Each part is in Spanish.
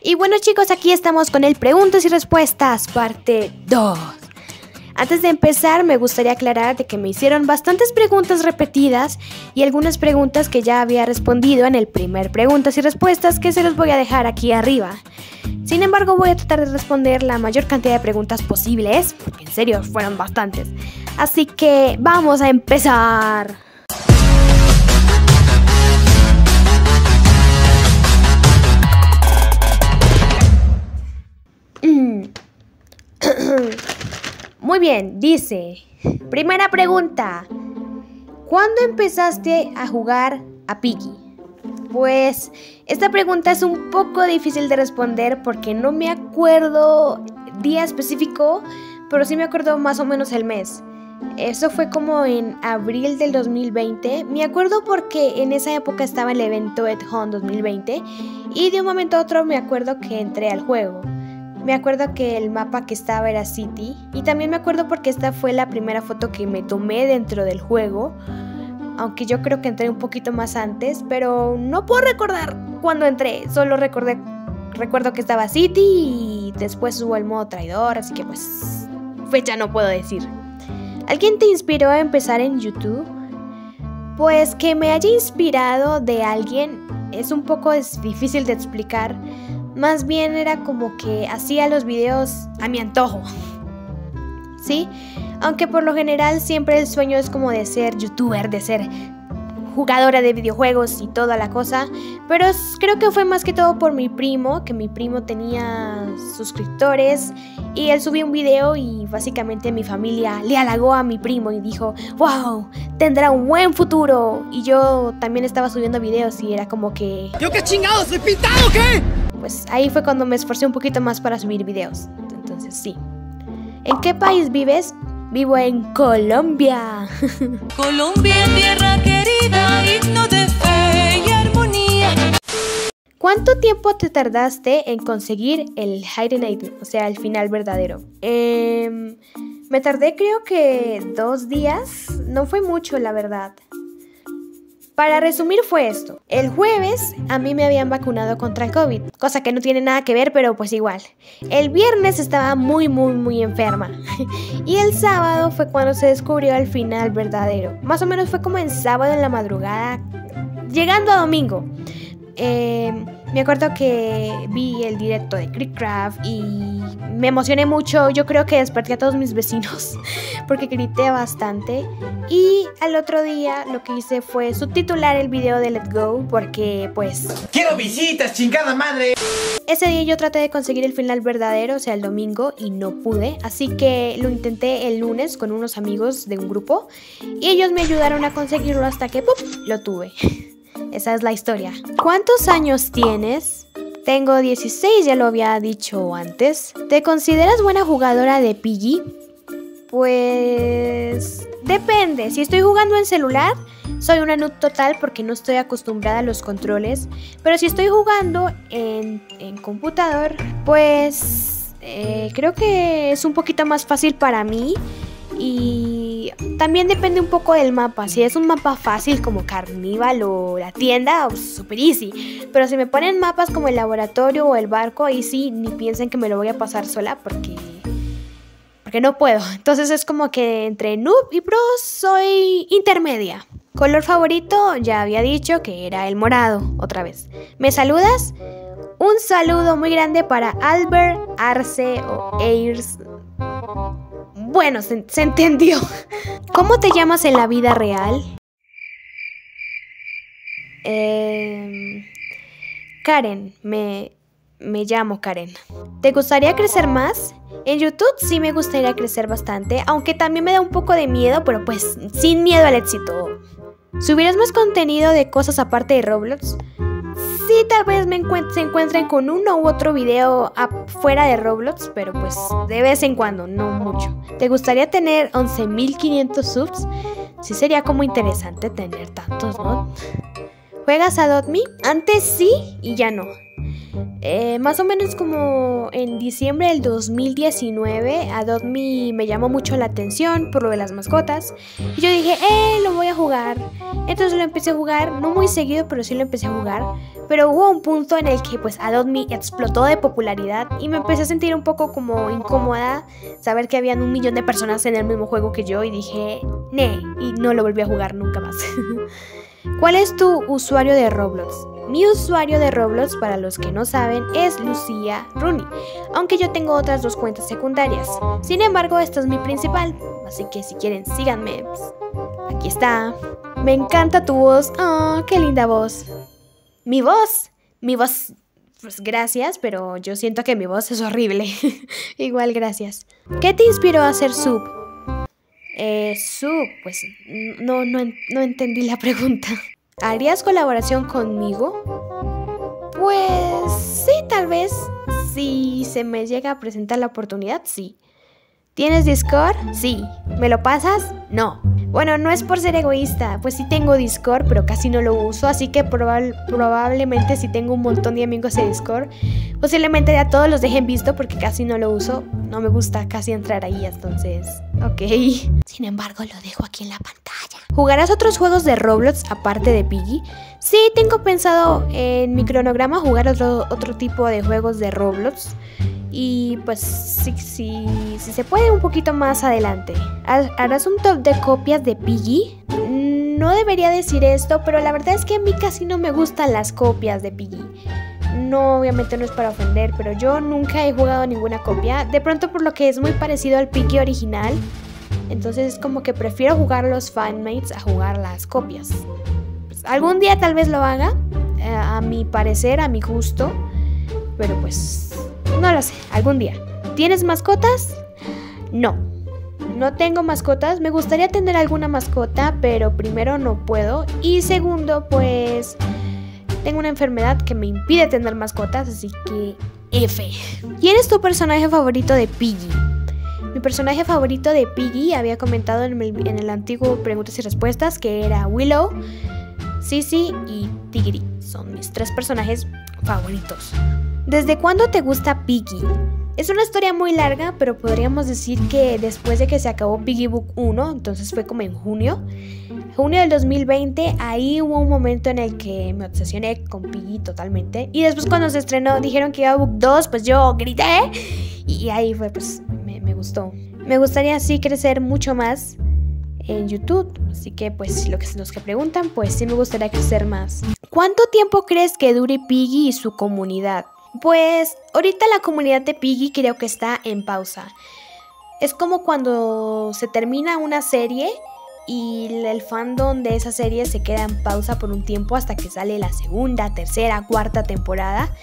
Y bueno chicos, aquí estamos con el preguntas y respuestas, parte 2. Antes de empezar, me gustaría aclarar de que me hicieron bastantes preguntas repetidas y algunas preguntas que ya había respondido en el primer preguntas y respuestas que se los voy a dejar aquí arriba. Sin embargo, voy a tratar de responder la mayor cantidad de preguntas posibles, porque en serio fueron bastantes. Así que vamos a empezar. Muy bien, dice. Primera pregunta. ¿Cuándo empezaste a jugar a Piggy? Pues esta pregunta es un poco difícil de responder porque no me acuerdo día específico, pero sí me acuerdo más o menos el mes. Eso fue como en abril del 2020. Me acuerdo porque en esa época estaba el evento At Home 2020 y de un momento a otro me acuerdo que entré al juego. Me acuerdo que el mapa que estaba era City y también me acuerdo porque esta fue la primera foto que me tomé dentro del juego. Aunque yo creo que entré un poquito más antes, pero no puedo recordar cuándo entré. Solo recordé, recuerdo que estaba City y después hubo el modo traidor, así que pues fecha no puedo decir. ¿Alguien te inspiró a empezar en YouTube? Pues que me haya inspirado de alguien es un poco difícil de explicar. Más bien era como que hacía los videos a mi antojo. ¿Sí? Aunque por lo general siempre el sueño es como de ser youtuber, de ser jugadora de videojuegos y toda la cosa, pero creo que fue más que todo por mi primo, que mi primo tenía suscriptores y él subió un video y básicamente mi familia le halagó a mi primo y dijo, wow, tendrá un buen futuro. Y yo también estaba subiendo videos y era como que... ¿Yo qué chingados? ¿He pintado qué? Pues ahí fue cuando me esforcé un poquito más para subir videos. Entonces sí. ¿En qué país vives? Vivo en Colombia. Colombia, tierra querida, himno de fe y armonía. ¿Cuánto tiempo te tardaste en conseguir el Hidden Item? O sea, el final verdadero. Em, me tardé creo que dos días. No fue mucho, la verdad. Para resumir fue esto. El jueves a mí me habían vacunado contra el COVID, cosa que no tiene nada que ver, pero pues igual. El viernes estaba muy, muy, muy enferma. y el sábado fue cuando se descubrió el final verdadero. Más o menos fue como en sábado en la madrugada, llegando a domingo. Eh, me acuerdo que vi el directo de Crickcraft y me emocioné mucho. Yo creo que desperté a todos mis vecinos porque grité bastante. Y al otro día lo que hice fue subtitular el video de Let's Go porque pues... ¡Quiero visitas, chingada madre! Ese día yo traté de conseguir el final verdadero, o sea, el domingo, y no pude. Así que lo intenté el lunes con unos amigos de un grupo y ellos me ayudaron a conseguirlo hasta que ¡pum! lo tuve. Esa es la historia. ¿Cuántos años tienes? Tengo 16, ya lo había dicho antes. ¿Te consideras buena jugadora de Piggy? Pues... Depende. Si estoy jugando en celular, soy una noob total porque no estoy acostumbrada a los controles. Pero si estoy jugando en, en computador, pues... Eh, creo que es un poquito más fácil para mí. Y también depende un poco del mapa. Si es un mapa fácil como Carnival o la tienda, super easy. Pero si me ponen mapas como el laboratorio o el barco, ahí sí, ni piensen que me lo voy a pasar sola porque... Porque no puedo. Entonces es como que entre noob y pro soy intermedia. Color favorito, ya había dicho que era el morado, otra vez. ¿Me saludas? Un saludo muy grande para Albert Arce o Airs bueno, se, entendió. ¿Cómo te llamas en la vida real? Eh, Karen, me, me llamo Karen. ¿Te gustaría crecer más? En YouTube sí me gustaría crecer bastante, aunque también me da un poco de miedo, pero pues sin miedo al éxito. ¿Subirás más contenido de cosas aparte de Roblox? Sí, tal vez me se encuentren con uno u otro video fuera de Roblox, pero pues de vez en cuando, no mucho. ¿Te gustaría tener 11.500 subs? Sí sería como interesante tener tantos, ¿no? ¿Juegas a Dotme? Antes sí y ya no. Eh, más o menos como en diciembre del 2019, Adopt Me me llamó mucho la atención por lo de las mascotas. Y yo dije, eh, lo voy a jugar. Entonces lo empecé a jugar, no muy seguido, pero sí lo empecé a jugar. Pero hubo un punto en el que pues Adopt Me explotó de popularidad y me empecé a sentir un poco como incómoda saber que habían un millón de personas en el mismo juego que yo y dije, ne, y no lo volví a jugar nunca más. ¿Cuál es tu usuario de Roblox? Mi usuario de Roblox, para los que no saben, es Lucía Rooney, aunque yo tengo otras dos cuentas secundarias. Sin embargo, esta es mi principal, así que si quieren síganme. Aquí está. Me encanta tu voz. ¡Oh, qué linda voz! Mi voz, mi voz, pues gracias, pero yo siento que mi voz es horrible. Igual gracias. ¿Qué te inspiró a hacer sub? Eh, sub, pues no, no, no entendí la pregunta. ¿Harías colaboración conmigo? Pues sí, tal vez. Si se me llega a presentar la oportunidad, sí. ¿Tienes Discord? Sí. ¿Me lo pasas? No. Bueno, no es por ser egoísta, pues sí tengo Discord, pero casi no lo uso, así que probablemente si tengo un montón de amigos de Discord, posiblemente ya todos los dejen visto porque casi no lo uso, no me gusta casi entrar ahí, entonces, ok. Sin embargo, lo dejo aquí en la pantalla. ¿Jugarás otros juegos de Roblox aparte de Piggy? Sí, tengo pensado en mi cronograma jugar otro, otro tipo de juegos de Roblox. Y pues si, si, se puede un poquito más adelante. ¿Harás un top de copias de Piggy? No debería decir esto, pero la verdad es que a mí casi no me gustan las copias de Piggy. No, obviamente no es para ofender, pero yo nunca he jugado ninguna copia. De pronto por lo que es muy parecido al Piggy original. Entonces es como que prefiero jugar los fanmates a jugar las copias. Pues, algún día tal vez lo haga, eh, a mi parecer, a mi gusto. Pero pues no lo sé, algún día. ¿Tienes mascotas? No. No tengo mascotas. Me gustaría tener alguna mascota, pero primero no puedo. Y segundo, pues tengo una enfermedad que me impide tener mascotas, así que F. ¿Quién es tu personaje favorito de Piggy? Mi personaje favorito de Piggy había comentado en el, antiguo Preguntas y Respuestas que era Willow, Sissy y Tigri. Son mis tres personajes favoritos. ¿Desde cuándo te gusta Piggy? Es una historia muy larga, pero podríamos decir que después de que se acabó Piggy Book 1, entonces fue como en junio, junio del 2020, ahí hubo un momento en el que me obsesioné con Piggy totalmente. Y después cuando se estrenó, dijeron que iba Book 2, pues yo grité. Y ahí fue, pues me, me gustó. Me gustaría así crecer mucho más en YouTube. Así que pues lo que, los que preguntan, pues sí me gustaría crecer más. ¿Cuánto tiempo crees que dure Piggy y su comunidad? Pues ahorita la comunidad de Piggy creo que está en pausa. Es como cuando se termina una serie y el fandom de esa serie se queda en pausa por un tiempo hasta que sale la segunda, tercera, cuarta temporada.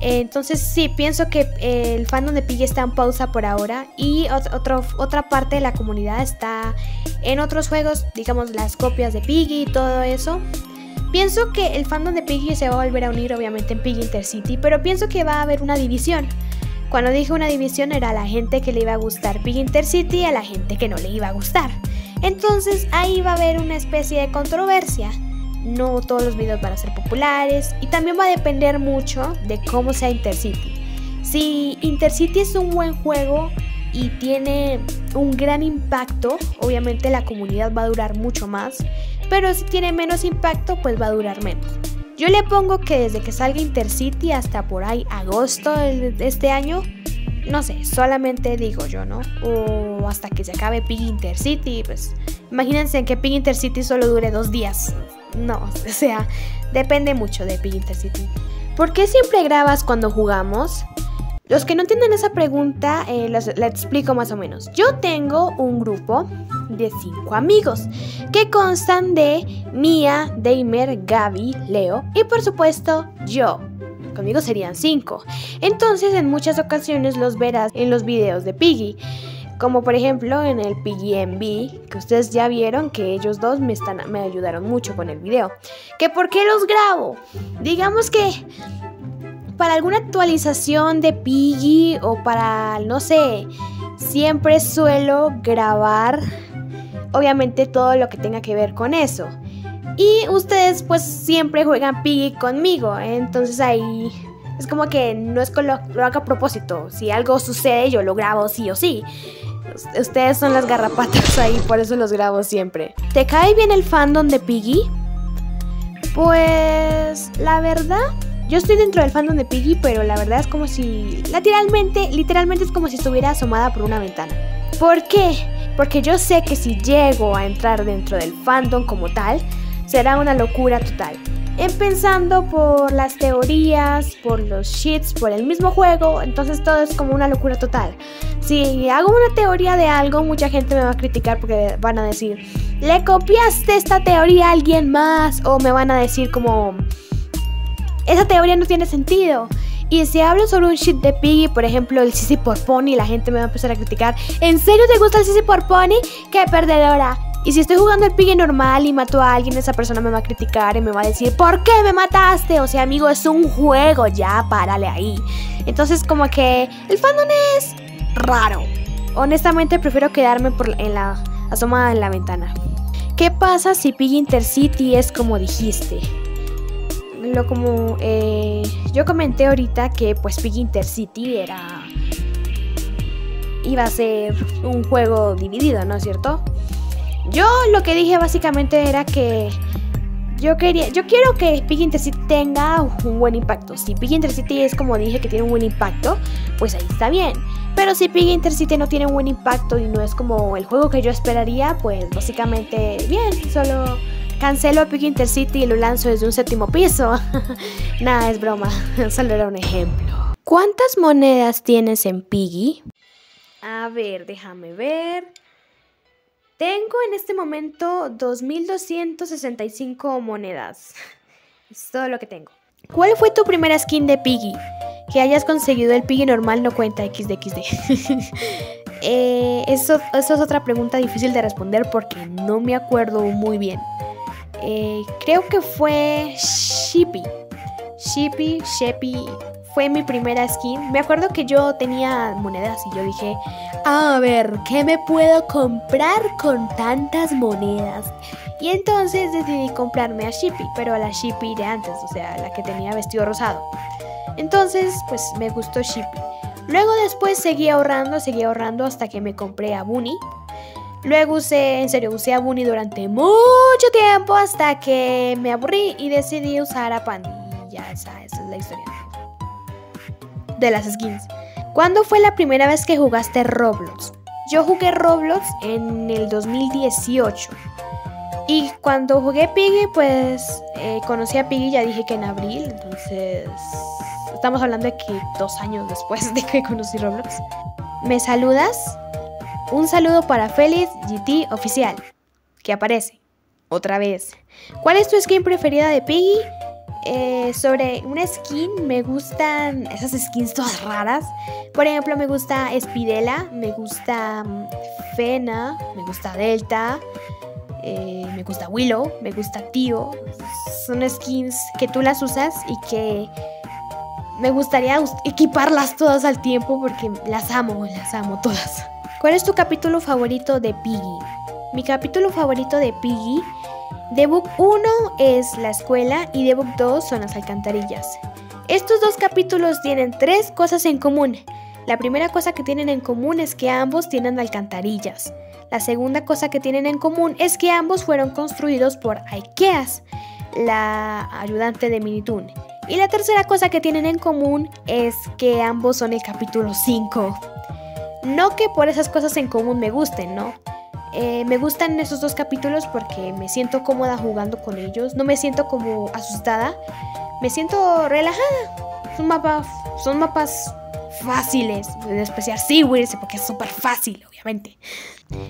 Entonces sí, pienso que el fandom de Piggy está en pausa por ahora y otra parte de la comunidad está en otros juegos, digamos las copias de Piggy y todo eso. Pienso que el fandom de Piggy se va a volver a unir obviamente en Piggy Intercity, pero pienso que va a haber una división. Cuando dije una división era a la gente que le iba a gustar Piggy Intercity y a la gente que no le iba a gustar. Entonces ahí va a haber una especie de controversia. No todos los videos van a ser populares y también va a depender mucho de cómo sea Intercity. Si Intercity es un buen juego y tiene un gran impacto, obviamente la comunidad va a durar mucho más pero si tiene menos impacto, pues va a durar menos. Yo le pongo que desde que salga Intercity hasta por ahí agosto de este año, no sé, solamente digo yo, ¿no? O hasta que se acabe Pig Intercity, pues imagínense que Pig Intercity solo dure dos días. No, o sea, depende mucho de Pig Intercity. ¿Por qué siempre grabas cuando jugamos? Los que no entienden esa pregunta, eh, la explico más o menos. Yo tengo un grupo de cinco amigos que constan de Mia, Daimer, Gaby, Leo y por supuesto yo. Conmigo serían cinco. Entonces en muchas ocasiones los verás en los videos de Piggy. Como por ejemplo en el Piggy MB, que ustedes ya vieron que ellos dos me, están, me ayudaron mucho con el video. ¿Que por qué los grabo? Digamos que para alguna actualización de Piggy o para, no sé, siempre suelo grabar, obviamente, todo lo que tenga que ver con eso. Y ustedes pues siempre juegan Piggy conmigo, entonces ahí Es como que no es que lo, lo haga a propósito. Si algo sucede, yo lo grabo sí o sí. Us- Ustedes son las garrapatas ahí, por eso los grabo siempre. ¿Te cae bien el fandom de Piggy? Pues la verdad, yo estoy dentro del fandom de Piggy, pero la verdad es como si literalmente, literalmente es como si estuviera asomada por una ventana. ¿Por qué? Porque yo sé que si llego a entrar dentro del fandom como tal, será una locura total. Empezando por las teorías, por los cheats, por el mismo juego, entonces todo es como una locura total. Si hago una teoría de algo, mucha gente me va a criticar porque van a decir, ¿le copiaste esta teoría a alguien más? O me van a decir como, esa teoría no tiene sentido. Y si hablo sobre un shit de Piggy, por ejemplo, el Sisi por Pony, la gente me va a empezar a criticar. ¿En serio te gusta el Sisi por Pony? ¡Qué perdedora! Y si estoy jugando el Piggy normal y mato a alguien, esa persona me va a criticar y me va a decir, ¿por qué me mataste? O sea, amigo, es un juego, ya, párale ahí. Entonces, como que el fandom es raro. Honestamente, prefiero quedarme por en la asomada en la ventana. ¿Qué pasa si Piggy Intercity es como dijiste? Lo como eh, yo comenté ahorita que pues Piggy Intercity era iba a ser un juego dividido, ¿no es cierto? Yo lo que dije básicamente era que yo quería, yo quiero que Piggy Intercity tenga un buen impacto. Si Piggy Intercity es como dije que tiene un buen impacto, pues ahí está bien. Pero si Piggy Intercity no tiene un buen impacto y no es como el juego que yo esperaría, pues básicamente bien, solo cancelo a Piggy Intercity y lo lanzo desde un séptimo piso. Nada, es broma, solo era un ejemplo. ¿Cuántas monedas tienes en Piggy? A ver, déjame ver. Tengo en este momento 2.265 monedas. Es todo lo que tengo. ¿Cuál fue tu primera skin de Piggy? Que hayas conseguido el Piggy normal no cuenta XDXD. eh, eso, eso es otra pregunta difícil de responder porque no me acuerdo muy bien. Eh, creo que fue Shippy. Shippy, Sheppy. Fue mi primera skin. Me acuerdo que yo tenía monedas y yo dije, a ver, ¿qué me puedo comprar con tantas monedas? Y entonces decidí comprarme a Shippy, pero a la Shippy de antes, o sea, la que tenía vestido rosado. Entonces, pues me gustó Shippy. Luego después seguí ahorrando, seguí ahorrando hasta que me compré a Bunny. Luego usé, en serio, usé a Bunny durante mucho tiempo hasta que me aburrí y decidí usar a Pandy. Ya, esa, esa es la historia de las skins. ¿Cuándo fue la primera vez que jugaste Roblox? Yo jugué Roblox en el 2018. Y cuando jugué Piggy, pues eh, conocí a Piggy, ya dije que en abril. Entonces, estamos hablando de que dos años después de que conocí Roblox. ¿Me saludas? Un saludo para Félix GT Oficial, que aparece otra vez. ¿Cuál es tu skin preferida de Piggy? Eh, sobre una skin me gustan esas skins todas raras. Por ejemplo, me gusta Spidela, me gusta mm, Fena, me gusta Delta, eh, me gusta Willow, me gusta Tío. Son skins que tú las usas y que me gustaría us- equiparlas todas al tiempo porque las amo, las amo todas. ¿Cuál es tu capítulo favorito de Piggy? Mi capítulo favorito de Piggy de Book 1 es la escuela y de Book 2 son las alcantarillas. Estos dos capítulos tienen tres cosas en común. La primera cosa que tienen en común es que ambos tienen alcantarillas. La segunda cosa que tienen en común es que ambos fueron construidos por Ikeas, la ayudante de Minitoon. Y la tercera cosa que tienen en común es que ambos son el capítulo 5. No que por esas cosas en común me gusten, ¿no? Eh, me gustan esos dos capítulos porque me siento cómoda jugando con ellos. No me siento como asustada. Me siento relajada. Son mapas, son mapas fáciles. En especial Seaweeds porque es súper fácil, obviamente.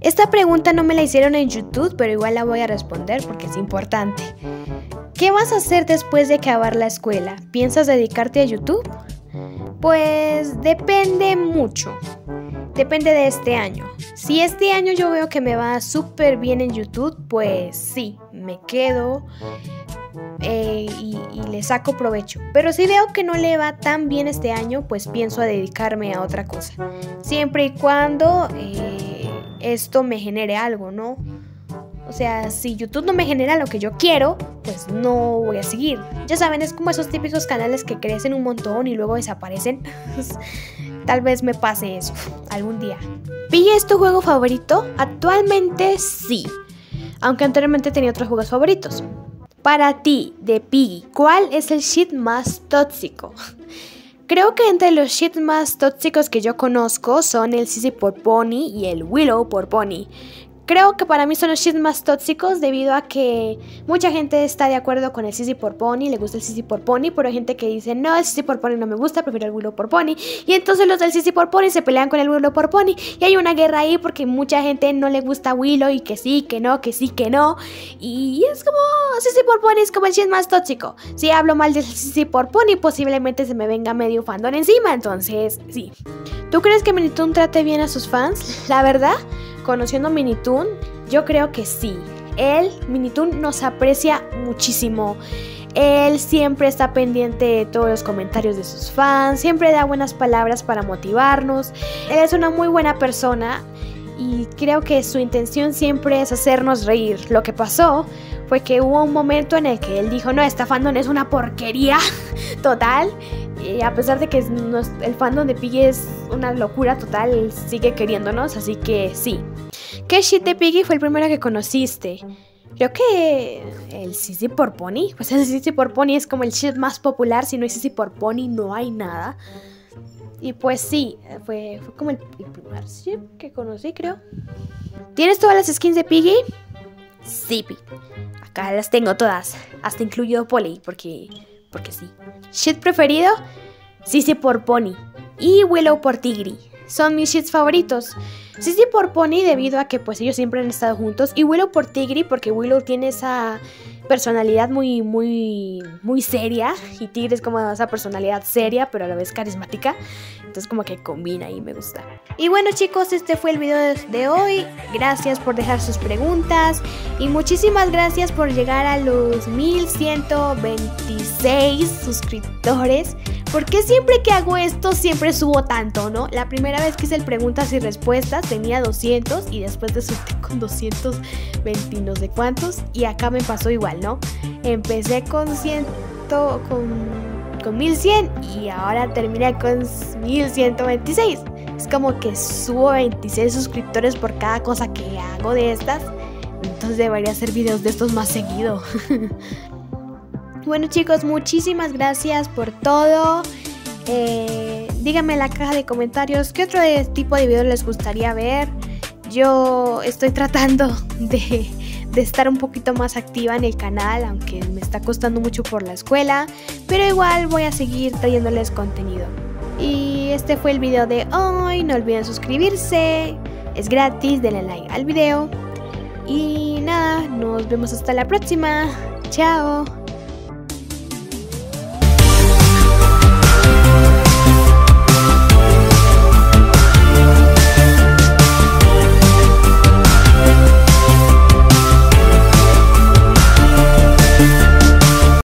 Esta pregunta no me la hicieron en YouTube, pero igual la voy a responder porque es importante. ¿Qué vas a hacer después de acabar la escuela? ¿Piensas dedicarte a YouTube? Pues depende mucho. Depende de este año. Si este año yo veo que me va súper bien en YouTube, pues sí, me quedo eh, y, le saco provecho. Pero si veo que no le va tan bien este año, pues pienso a dedicarme a otra cosa. Siempre y cuando eh, esto me genere algo, ¿no? O sea, si YouTube no me genera lo que yo quiero, pues no voy a seguir. Ya saben, es como esos típicos canales que crecen un montón y luego desaparecen. Tal vez me pase eso algún día. ¿Pilla es tu juego favorito? Actualmente sí. Aunque anteriormente tenía otros juegos favoritos. Para ti, de Piggy, ¿cuál es el shit más tóxico? Creo que entre los shit más tóxicos que yo conozco son el Sissy por Pony y el Willow por Pony. Creo que para mí son los shits más tóxicos debido a que mucha gente está de acuerdo con el Sisi por Pony, le gusta el Sisi por Pony, pero hay gente que dice, no, el Sisi por Pony no me gusta, prefiero el Willow por Pony. Y entonces los del Sisi por Pony se pelean con el Willow por Pony. Y hay una guerra ahí porque mucha gente no le gusta Willow y que sí, que no, que sí, que no. Y es como, Sisi por Pony es como el shit más tóxico. Si hablo mal del Sisi por Pony, posiblemente se me venga medio fandom encima, entonces sí. ¿Tú crees que Minitoon trate bien a sus fans? La verdad conociendo a Minitoon, yo creo que sí. Él, Minitoon, nos aprecia muchísimo. Él siempre está pendiente de todos los comentarios de sus fans, siempre da buenas palabras para motivarnos. Él es una muy buena persona y creo que su intención siempre es hacernos reír. Lo que pasó fue que hubo un momento en el que él dijo, no, esta fandom es una porquería total. Y a pesar de que el fandom de Piggy es una locura total, sigue queriéndonos, así que sí. ¿Qué shit de Piggy fue el primero que conociste? Creo que el Sisi por Pony. Pues el Sisi por Pony es como el shit más popular. Si no hay Sisi por Pony, no hay nada. Y pues sí, fue, fue como el, primer ship que conocí, creo. ¿Tienes todas las skins de Piggy? Sí, Acá las tengo todas. Hasta incluido Polly, porque, porque sí. ¿Shit preferido? Sisi por Pony. Y Willow por Tigri. Son mis shits favoritos. Sisi por Pony debido a que pues ellos siempre han estado juntos. Y Willow por Tigri porque Willow tiene esa personalidad muy, muy, muy seria. Y Tigre es como esa personalidad seria, pero a la vez carismática. Entonces como que combina y me gusta. Y bueno chicos, este fue el video de hoy. Gracias por dejar sus preguntas. Y muchísimas gracias por llegar a los 1126 suscriptores. Porque siempre que hago esto siempre subo tanto, ¿no? La primera vez que hice el preguntas y respuestas tenía 200 y después de subí con 220 no sé cuántos y acá me pasó Empecé con 100 con con 1100 y ahora terminé con 1126. Es como que subo 26 suscriptores por cada cosa que hago de estas. Entonces debería hacer videos de estos más seguido. Bueno chicos, muchísimas gracias por todo. Eh, díganme en la caja de comentarios qué otro tipo de videos les gustaría ver. Yo estoy tratando de, de, estar un poquito más activa en el canal, aunque me está costando mucho por la escuela, pero igual voy a seguir trayéndoles contenido. Y este fue el video de hoy, no olviden suscribirse, es gratis, denle like al video. Y nada, nos vemos hasta la próxima. Chao.